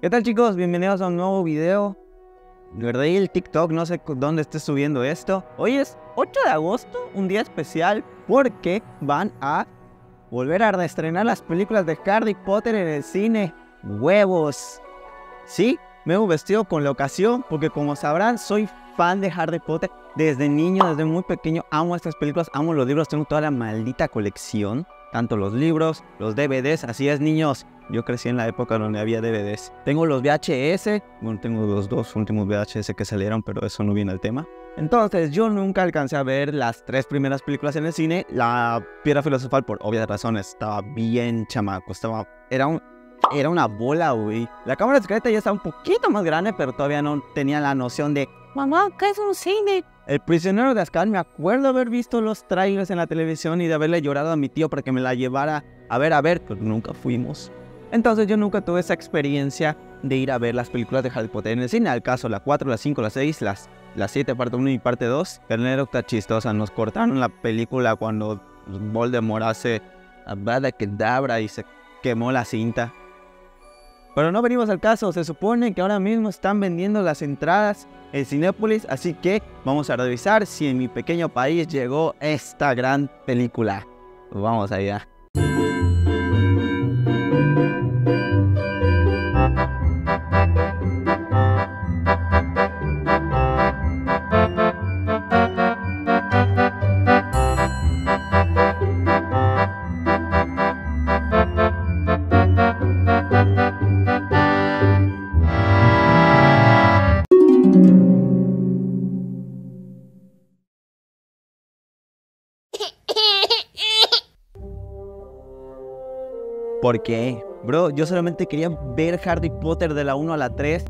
¿Qué tal chicos? Bienvenidos a un nuevo video. De verdad el TikTok, no sé dónde esté subiendo esto. Hoy es 8 de agosto, un día especial porque van a volver a reestrenar las películas de Harry Potter en el cine. ¡Huevos! Sí, me he vestido con la ocasión porque como sabrán soy fan de Harry Potter. Desde niño, desde muy pequeño, amo estas películas, amo los libros, tengo toda la maldita colección. Tanto los libros, los DVDs, así es niños. Yo crecí en la época donde había DVDs. Tengo los VHS, bueno, tengo los dos últimos VHS que salieron, pero eso no viene al tema. Entonces, yo nunca alcancé a ver las tres primeras películas en el cine. La Piedra Filosofal, por obvias razones, estaba bien chamaco. Estaba, era, un, era una bola, güey. La cámara secreta ya estaba un poquito más grande, pero todavía no tenía la noción de Mamá, ¿qué es un cine? El prisionero de Azkaban, me acuerdo haber visto los trailers en la televisión y de haberle llorado a mi tío para que me la llevara a ver, a ver, pero nunca fuimos. Entonces yo nunca tuve esa experiencia de ir a ver las películas de Harry Potter en el cine. Al caso, la 4, la 5, la 6, las, las 7, parte 1 y parte 2. La anécdota chistosa, nos cortaron la película cuando Voldemort hace Bada Kedavra y se quemó la cinta. Pero no venimos al caso, se supone que ahora mismo están vendiendo las entradas en Cinépolis, así que vamos a revisar si en mi pequeño país llegó esta gran película. Vamos allá. ¿Por qué? Bro, yo solamente quería ver Harry Potter de la 1 a la 3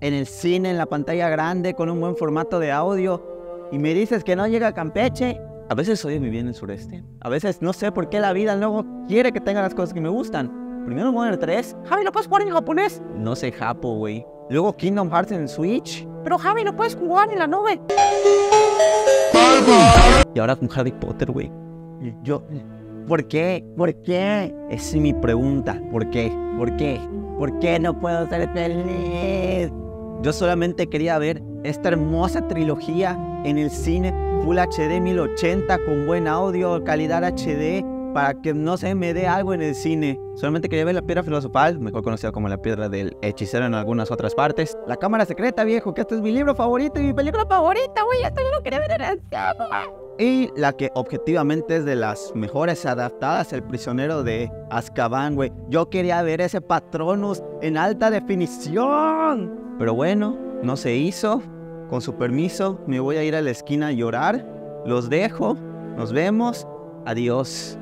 en el cine, en la pantalla grande, con un buen formato de audio. Y me dices que no llega a Campeche. A veces mi bien en el sureste. A veces no sé por qué la vida luego quiere que tenga las cosas que me gustan. Primero Modern 3. Javi, ¿lo puedes jugar en japonés? No sé japo, güey. Luego Kingdom Hearts en Switch. Pero Javi, ¿lo puedes jugar en la nube? Y ahora con Harry Potter, güey. Yo, ¿Por qué? ¿Por qué? Esa es mi pregunta. ¿Por qué? ¿Por qué? ¿Por qué no puedo ser feliz? Yo solamente quería ver esta hermosa trilogía en el cine Full HD 1080 con buen audio, calidad HD, para que no se me dé algo en el cine. Solamente quería ver la piedra filosofal, mejor conocida como la piedra del hechicero en algunas otras partes. La cámara secreta, viejo, que este es mi libro favorito y mi película favorita, güey. Esto yo no quería ver en el y la que objetivamente es de las mejores adaptadas, El prisionero de Azkaban, güey. Yo quería ver ese Patronus en alta definición. Pero bueno, no se hizo. Con su permiso, me voy a ir a la esquina a llorar. Los dejo. Nos vemos. Adiós.